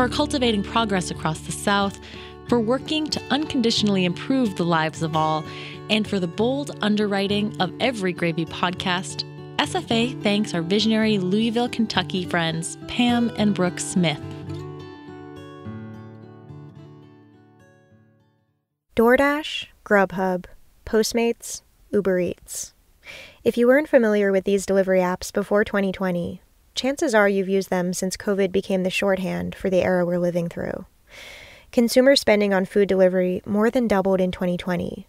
for cultivating progress across the South, for working to unconditionally improve the lives of all, and for the bold underwriting of every Gravy podcast. SFA thanks our visionary Louisville, Kentucky friends, Pam and Brooke Smith. DoorDash, Grubhub, Postmates, Uber Eats. If you weren't familiar with these delivery apps before 2020, chances are you've used them since COVID became the shorthand for the era we're living through. Consumer spending on food delivery more than doubled in 2020,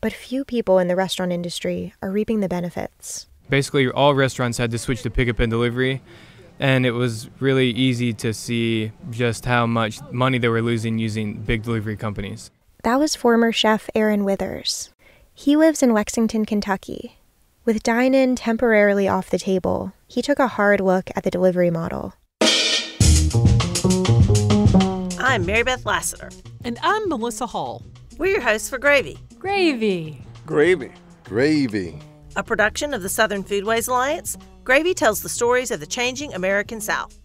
but few people in the restaurant industry are reaping the benefits. Basically, all restaurants had to switch to pickup and delivery, and it was really easy to see just how much money they were losing using big delivery companies. That was former chef Aaron Withers. He lives in Lexington, Kentucky. With dine in temporarily off the table, he took a hard look at the delivery model. I'm Mary Beth Lasseter. And I'm Melissa Hall. We're your hosts for Gravy. Gravy. Gravy. Gravy. A production of the Southern Foodways Alliance, Gravy tells the stories of the changing American South.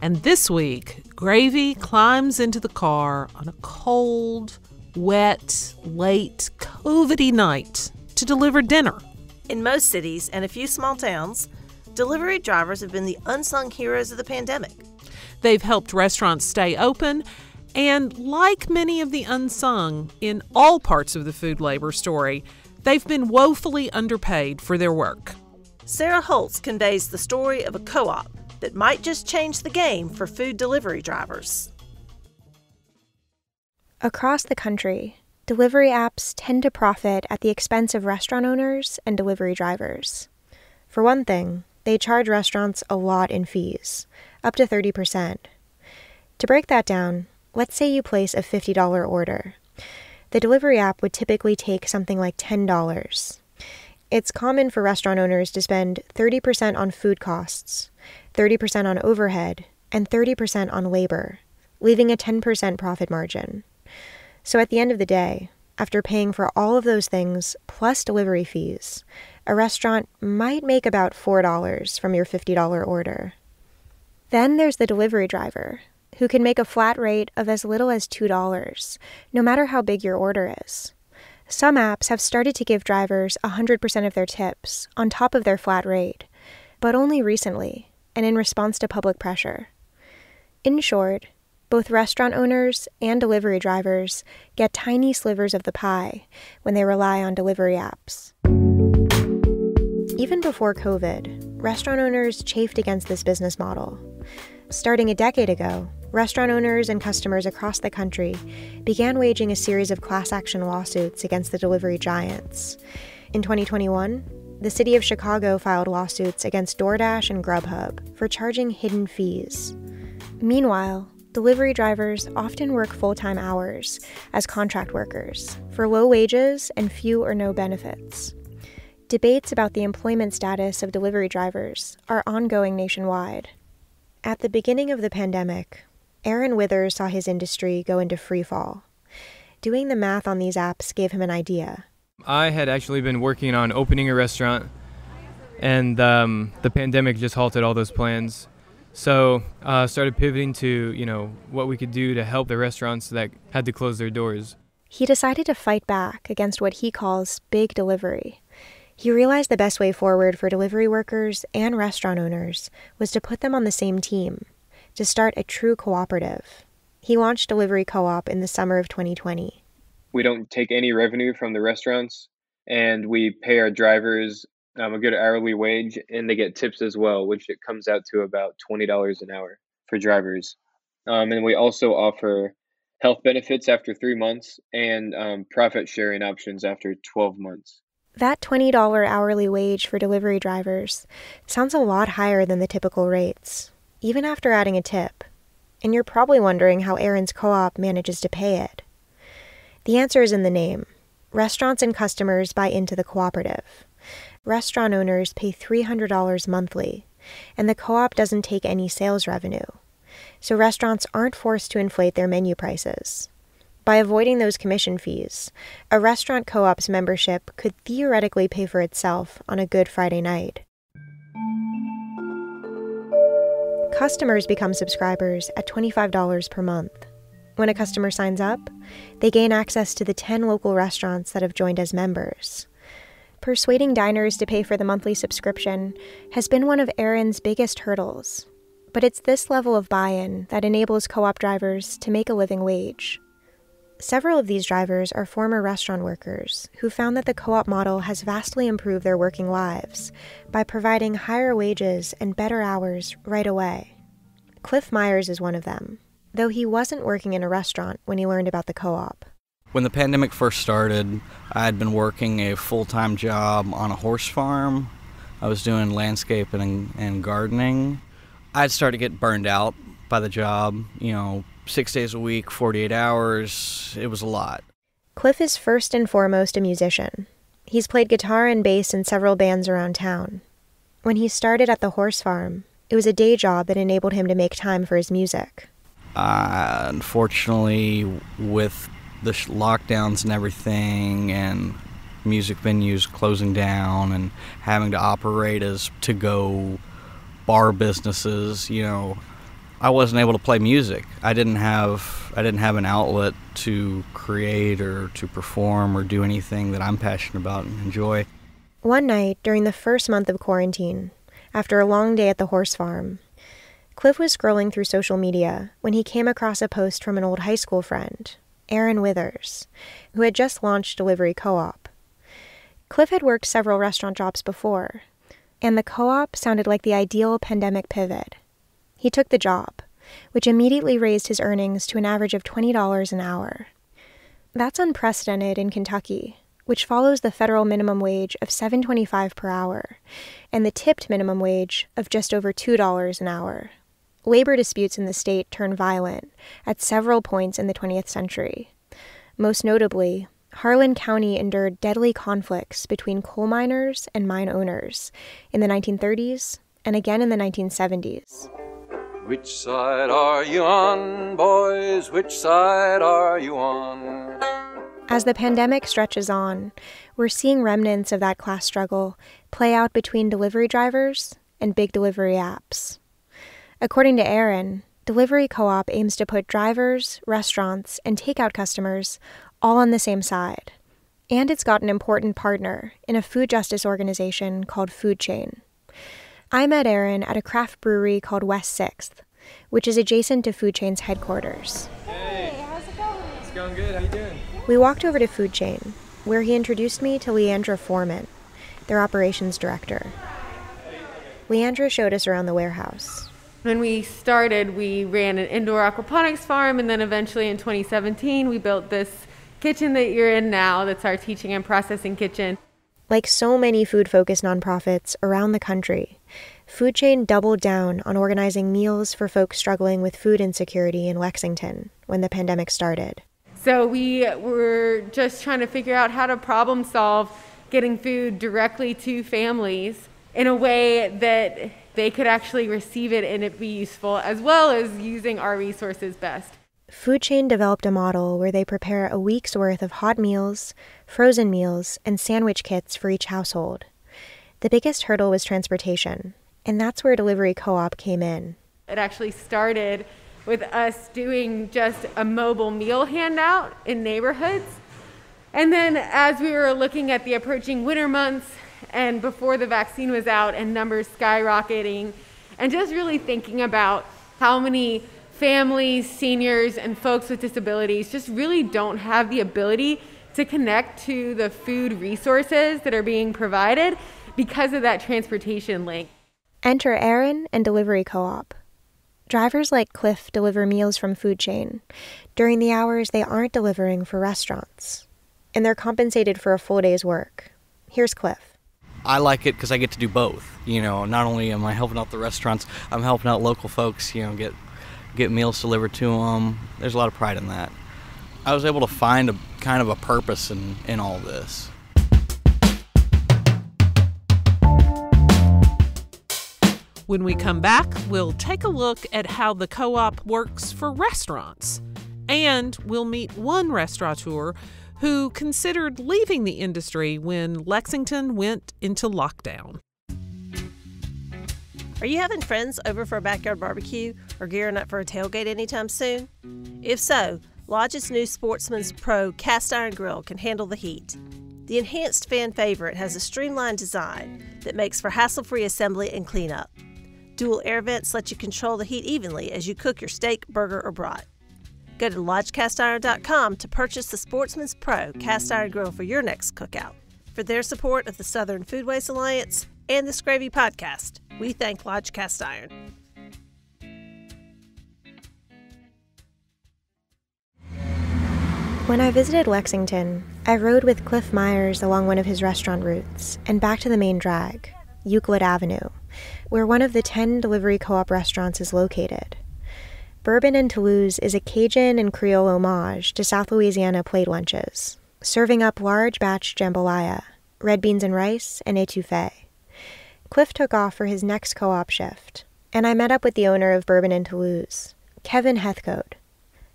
And this week, Gravy climbs into the car on a cold, wet, late, COVIDy night to deliver dinner. In most cities and a few small towns, delivery drivers have been the unsung heroes of the pandemic. They've helped restaurants stay open, and like many of the unsung in all parts of the food labor story, they've been woefully underpaid for their work. Sarah Holtz conveys the story of a co op that might just change the game for food delivery drivers. Across the country, delivery apps tend to profit at the expense of restaurant owners and delivery drivers. For one thing, they charge restaurants a lot in fees, up to 30%. To break that down, let's say you place a $50 order. The delivery app would typically take something like $10. It's common for restaurant owners to spend 30% on food costs, 30% on overhead, and 30% on labor, leaving a 10% profit margin. So at the end of the day, after paying for all of those things plus delivery fees, a restaurant might make about $4 from your $50 order. Then there's the delivery driver, who can make a flat rate of as little as $2, no matter how big your order is. Some apps have started to give drivers 100% of their tips on top of their flat rate, but only recently and in response to public pressure. In short, both restaurant owners and delivery drivers get tiny slivers of the pie when they rely on delivery apps. Even before COVID, restaurant owners chafed against this business model. Starting a decade ago, restaurant owners and customers across the country began waging a series of class action lawsuits against the delivery giants. In 2021, the city of Chicago filed lawsuits against DoorDash and Grubhub for charging hidden fees. Meanwhile, delivery drivers often work full time hours as contract workers for low wages and few or no benefits. Debates about the employment status of delivery drivers are ongoing nationwide. At the beginning of the pandemic, Aaron Withers saw his industry go into freefall. Doing the math on these apps gave him an idea. I had actually been working on opening a restaurant, and um, the pandemic just halted all those plans. So uh, started pivoting to you know what we could do to help the restaurants that had to close their doors. He decided to fight back against what he calls big delivery. He realized the best way forward for delivery workers and restaurant owners was to put them on the same team, to start a true cooperative. He launched Delivery Co op in the summer of 2020. We don't take any revenue from the restaurants, and we pay our drivers um, a good hourly wage, and they get tips as well, which it comes out to about twenty dollars an hour for drivers. Um, and we also offer health benefits after three months and um, profit sharing options after twelve months. That $20 hourly wage for delivery drivers sounds a lot higher than the typical rates, even after adding a tip. And you're probably wondering how Aaron's co op manages to pay it. The answer is in the name. Restaurants and customers buy into the cooperative restaurant owners pay $300 monthly, and the co op doesn't take any sales revenue. So restaurants aren't forced to inflate their menu prices. By avoiding those commission fees, a restaurant co op's membership could theoretically pay for itself on a Good Friday night. Customers become subscribers at $25 per month. When a customer signs up, they gain access to the 10 local restaurants that have joined as members. Persuading diners to pay for the monthly subscription has been one of Aaron's biggest hurdles, but it's this level of buy in that enables co op drivers to make a living wage. Several of these drivers are former restaurant workers who found that the co op model has vastly improved their working lives by providing higher wages and better hours right away. Cliff Myers is one of them, though he wasn't working in a restaurant when he learned about the co op. When the pandemic first started, I had been working a full time job on a horse farm. I was doing landscaping and, and gardening. I'd started to get burned out by the job, you know, six days a week, 48 hours. It was a lot. Cliff is first and foremost a musician. He's played guitar and bass in several bands around town. When he started at the horse farm, it was a day job that enabled him to make time for his music. Uh, unfortunately, with the lockdowns and everything, and music venues closing down, and having to operate as to go bar businesses, you know, I wasn't able to play music. I didn't have I didn't have an outlet to create or to perform or do anything that I'm passionate about and enjoy. One night during the first month of quarantine, after a long day at the horse farm, Cliff was scrolling through social media when he came across a post from an old high school friend, Aaron Withers, who had just launched Delivery Co op. Cliff had worked several restaurant jobs before, and the co op sounded like the ideal pandemic pivot. He took the job, which immediately raised his earnings to an average of $20 an hour. That's unprecedented in Kentucky, which follows the federal minimum wage of $7.25 per hour and the tipped minimum wage of just over $2 an hour. Labor disputes in the state turned violent at several points in the 20th century. Most notably, Harlan County endured deadly conflicts between coal miners and mine owners in the 1930s and again in the 1970s. Which side are you on, boys? Which side are you on? As the pandemic stretches on, we're seeing remnants of that class struggle play out between delivery drivers and big delivery apps. According to Aaron, Delivery Co op aims to put drivers, restaurants, and takeout customers all on the same side. And it's got an important partner in a food justice organization called Food Chain. I met Aaron at a craft brewery called West 6th, which is adjacent to Food Chain's headquarters. Hey, how's it going? It's going good. How you doing? We walked over to Food Chain, where he introduced me to Leandra Foreman, their operations director. Leandra showed us around the warehouse. When we started, we ran an indoor aquaponics farm, and then eventually in 2017, we built this kitchen that you're in now that's our teaching and processing kitchen. Like so many food focused nonprofits around the country, Food Chain doubled down on organizing meals for folks struggling with food insecurity in Lexington when the pandemic started. So we were just trying to figure out how to problem solve getting food directly to families in a way that they could actually receive it and it be useful, as well as using our resources best. Food Chain developed a model where they prepare a week's worth of hot meals, frozen meals, and sandwich kits for each household. The biggest hurdle was transportation, and that's where Delivery Co op came in. It actually started with us doing just a mobile meal handout in neighborhoods. And then as we were looking at the approaching winter months and before the vaccine was out and numbers skyrocketing, and just really thinking about how many families, seniors, and folks with disabilities just really don't have the ability to connect to the food resources that are being provided because of that transportation link. Enter Aaron and Delivery Co op. Drivers like Cliff deliver meals from Food Chain during the hours they aren't delivering for restaurants, and they're compensated for a full day's work. Here's Cliff. I like it because I get to do both. You know, not only am I helping out the restaurants, I'm helping out local folks. You know, get get meals delivered to them. There's a lot of pride in that. I was able to find a kind of a purpose in in all this. When we come back, we'll take a look at how the co op works for restaurants. And we'll meet one restaurateur who considered leaving the industry when Lexington went into lockdown. Are you having friends over for a backyard barbecue or gearing up for a tailgate anytime soon? If so, Lodge's new Sportsman's Pro cast iron grill can handle the heat. The enhanced fan favorite has a streamlined design that makes for hassle free assembly and cleanup. Dual air vents let you control the heat evenly as you cook your steak, burger, or brat. Go to lodgecastiron.com to purchase the Sportsman's Pro cast iron grill for your next cookout. For their support of the Southern Foodways Alliance and this Gravy podcast, we thank Lodge Cast Iron. When I visited Lexington, I rode with Cliff Myers along one of his restaurant routes and back to the main drag, Euclid Avenue, where one of the 10 delivery co op restaurants is located. Bourbon and Toulouse is a Cajun and Creole homage to South Louisiana plate lunches, serving up large batch jambalaya, red beans and rice, and etouffee. Cliff took off for his next co op shift, and I met up with the owner of Bourbon and Toulouse, Kevin Heathcote.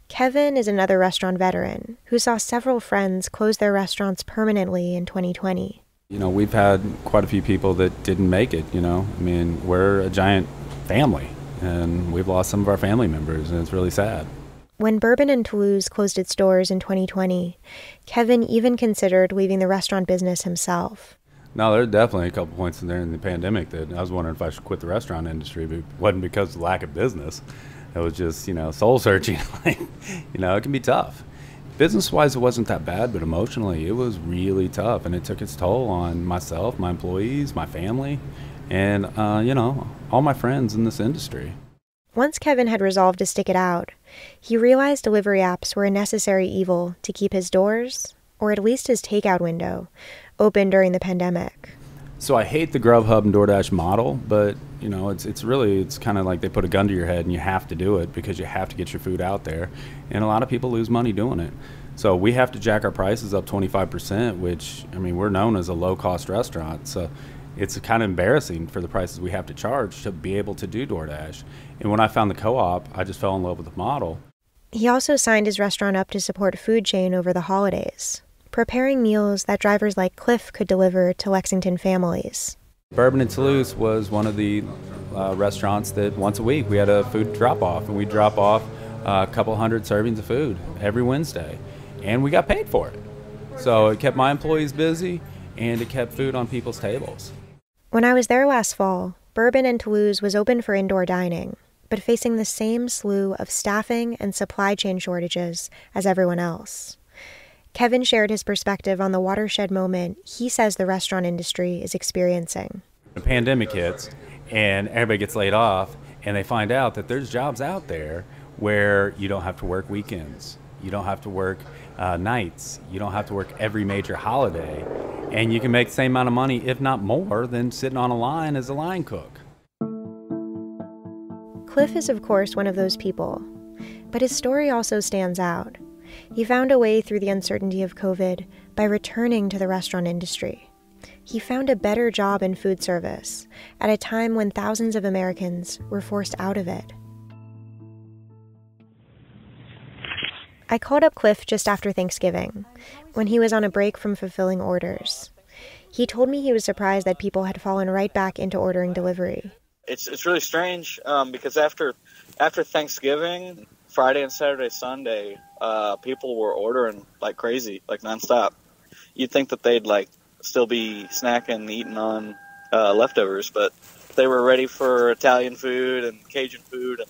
Kevin is another restaurant veteran who saw several friends close their restaurants permanently in 2020. You know, we've had quite a few people that didn't make it, you know. I mean, we're a giant family, and we've lost some of our family members, and it's really sad. When Bourbon and Toulouse closed its doors in 2020, Kevin even considered leaving the restaurant business himself. No, there are definitely a couple points in there in the pandemic that I was wondering if I should quit the restaurant industry, but it wasn't because of lack of business. It was just, you know, soul searching. like, you know, it can be tough. Business wise, it wasn't that bad, but emotionally, it was really tough. And it took its toll on myself, my employees, my family, and, uh, you know, all my friends in this industry. Once Kevin had resolved to stick it out, he realized delivery apps were a necessary evil to keep his doors, or at least his takeout window, open during the pandemic. So I hate the Grubhub and DoorDash model, but you know, it's it's really it's kind of like they put a gun to your head and you have to do it because you have to get your food out there, and a lot of people lose money doing it. So we have to jack our prices up 25%, which I mean we're known as a low cost restaurant, so it's kind of embarrassing for the prices we have to charge to be able to do DoorDash. And when I found the co-op, I just fell in love with the model. He also signed his restaurant up to support food chain over the holidays preparing meals that drivers like Cliff could deliver to Lexington families. Bourbon and Toulouse was one of the uh, restaurants that once a week we had a food drop off, and we drop off a couple hundred servings of food every Wednesday, and we got paid for it. So it kept my employees busy, and it kept food on people's tables. When I was there last fall, Bourbon and Toulouse was open for indoor dining, but facing the same slew of staffing and supply chain shortages as everyone else. Kevin shared his perspective on the watershed moment he says the restaurant industry is experiencing. The pandemic hits and everybody gets laid off, and they find out that there's jobs out there where you don't have to work weekends, you don't have to work uh, nights, you don't have to work every major holiday, and you can make the same amount of money, if not more, than sitting on a line as a line cook. Cliff is, of course, one of those people, but his story also stands out. He found a way through the uncertainty of COVID by returning to the restaurant industry. He found a better job in food service at a time when thousands of Americans were forced out of it. I called up Cliff just after Thanksgiving, when he was on a break from fulfilling orders. He told me he was surprised that people had fallen right back into ordering delivery. It's it's really strange um, because after after Thanksgiving, Friday and Saturday, Sunday, uh, people were ordering like crazy, like nonstop. You'd think that they'd like still be snacking, eating on uh, leftovers, but they were ready for Italian food and Cajun food and,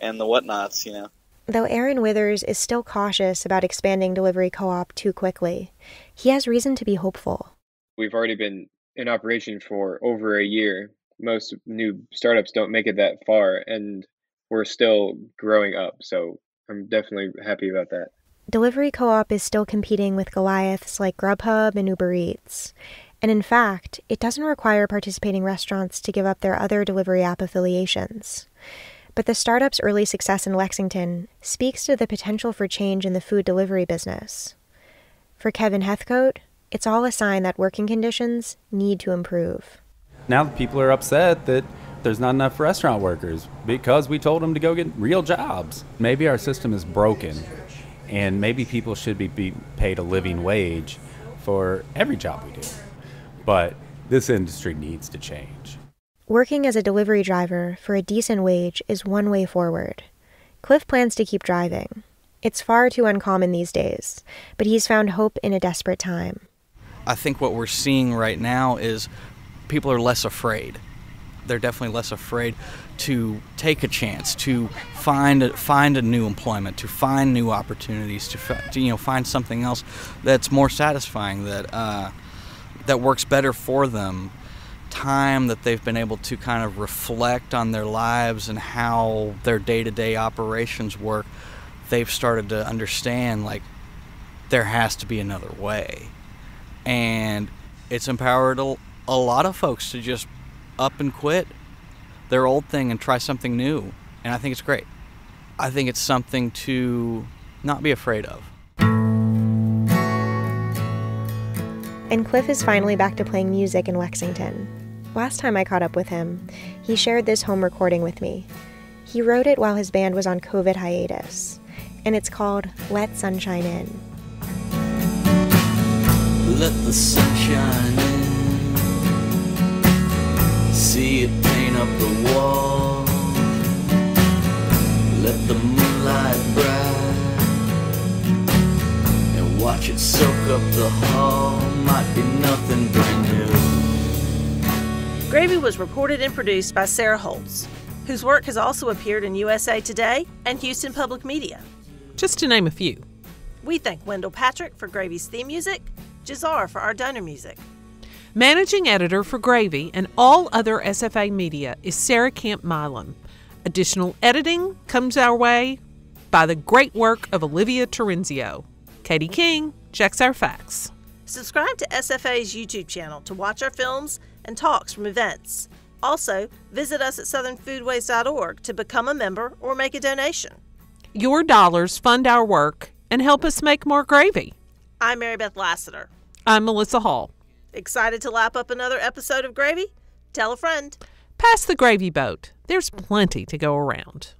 and the whatnots, you know. Though Aaron Withers is still cautious about expanding delivery co op too quickly, he has reason to be hopeful. We've already been in operation for over a year. Most new startups don't make it that far, and we're still growing up. So I'm definitely happy about that. Delivery Co op is still competing with Goliaths like Grubhub and Uber Eats. And in fact, it doesn't require participating restaurants to give up their other delivery app affiliations. But the startup's early success in Lexington speaks to the potential for change in the food delivery business. For Kevin Heathcote, it's all a sign that working conditions need to improve. Now people are upset that there's not enough restaurant workers because we told them to go get real jobs. Maybe our system is broken, and maybe people should be, be paid a living wage for every job we do. But this industry needs to change. Working as a delivery driver for a decent wage is one way forward. Cliff plans to keep driving. It's far too uncommon these days, but he's found hope in a desperate time. I think what we're seeing right now is people are less afraid. They're definitely less afraid to take a chance, to find a, find a new employment, to find new opportunities, to, to you know find something else that's more satisfying, that uh, that works better for them. Time that they've been able to kind of reflect on their lives and how their day-to-day operations work. They've started to understand like there has to be another way, and it's empowered a, a lot of folks to just up and quit their old thing and try something new. And I think it's great. I think it's something to not be afraid of. And Cliff is finally back to playing music in Lexington. Last time I caught up with him, he shared this home recording with me. He wrote it while his band was on COVID hiatus, and it's called Let Sunshine In. Let the sunshine in. See it paint up the wall. Let the moonlight bright and watch it soak up the hall. Might be nothing. Gravy was reported and produced by Sarah Holtz, whose work has also appeared in USA Today and Houston Public Media. Just to name a few. We thank Wendell Patrick for Gravy's theme music, Jazar for our donor music. Managing editor for Gravy and all other SFA media is Sara Camp Milam. Additional editing comes our way by the great work of Olivia Terenzio. Katie King checks our facts. Subscribe to SFA's YouTube channel to watch our films and talks from events. Also, visit us at southernfoodways.org to become a member or make a donation. Your dollars fund our work and help us make more gravy. I'm Mary Beth Lasseter. I'm Melissa Hall. Excited to lap up another episode of Gravy? Tell a friend. Pass the gravy boat. There's plenty to go around.